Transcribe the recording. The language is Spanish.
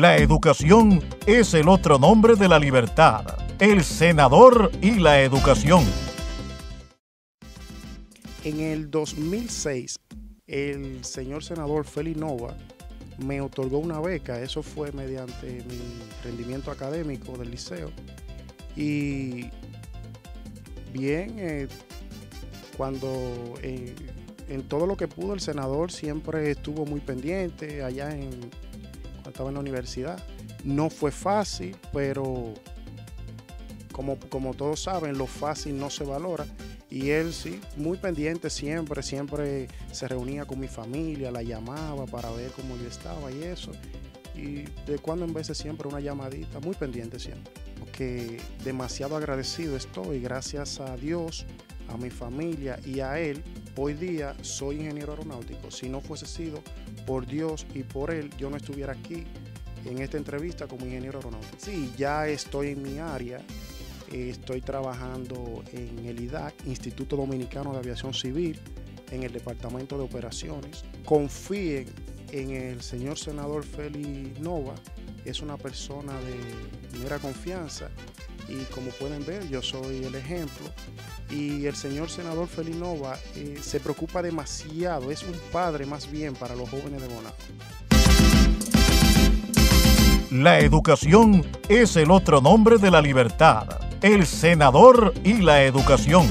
La educación es el otro nombre de la libertad. El senador y la educación. En el 2006, el señor senador Félix Nova me otorgó una beca. Eso fue mediante mi rendimiento académico del liceo. Y bien, eh, cuando eh, en todo lo que pudo el senador siempre estuvo muy pendiente allá en, estaba en la universidad. No fue fácil, pero como, como todos saben, lo fácil no se valora. Y él sí, muy pendiente siempre, siempre se reunía con mi familia, la llamaba para ver cómo yo estaba y eso. Y de cuando en vez siempre una llamadita, muy pendiente siempre. Porque demasiado agradecido estoy, gracias a Dios, a mi familia y a él, hoy día soy ingeniero aeronáutico. Si no fuese sido por Dios y por él, yo no estuviera aquí en esta entrevista como ingeniero aeronáutico. Sí, ya estoy en mi área, estoy trabajando en el IDAC, Instituto Dominicano de Aviación Civil, en el Departamento de Operaciones. Confíen en el señor senador Félix Nova, es una persona de mera confianza y como pueden ver yo soy el ejemplo y el señor senador Félix Nova eh, se preocupa demasiado, es un padre más bien para los jóvenes de Bonao. La educación es el otro nombre de la libertad. El senador y la educación.